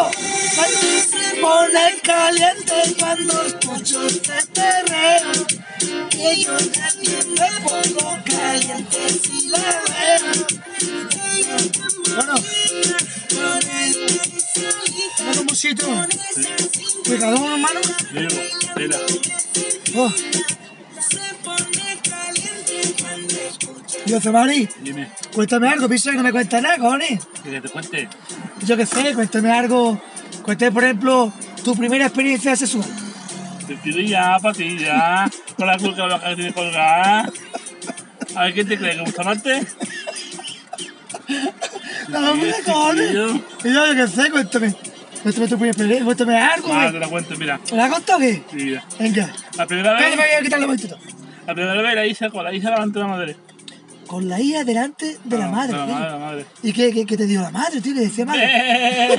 Se pone caliente cuando escucho este perreo. Que yo también me pongo caliente si la veo. Bueno, ¿no como sitio? Pecador, hermano. Diego. Oh. Yo, Mari, Dime, cuéntame algo, pienso que no me cuenta nada, cojones. que te cuente. Yo qué sé, cuéntame algo. Cuéntame, por ejemplo, tu primera experiencia sexual. Te pido ya, patilla. Con la culca la que tiene colgada. A ver, ¿quién te cree? ¿Que Bustamante? No, hombre, este cojones. yo, yo qué sé, cuéntame. Cuéntame tu primera experiencia, cuéntame algo. Ah, te la cuento, mira. ¿Me la contado o qué? Sí, mira. Venga. La primera Cállate, me vez, voy a quitar la primera vez la hice con la hija delante de la madre. Con la hija delante de la Ah, madre. De la madre. ¿Y qué, te dio la madre, tío? ¿Qué decía madre? Eh,